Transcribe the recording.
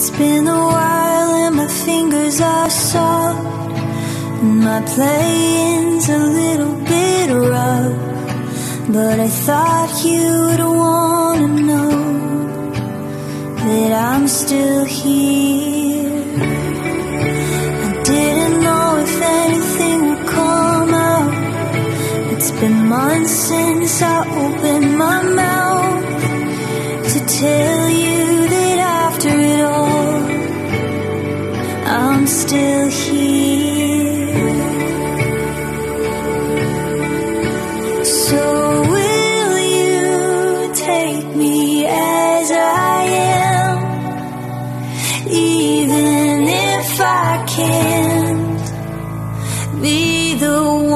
It's been a while and my fingers are soft and my playing's a little bit rough. But I thought you'd wanna know that I'm still here. I didn't know if anything would come out. It's been months since I opened my mouth to tell you I'm still here. So will you take me as I am, even if I can't be the one.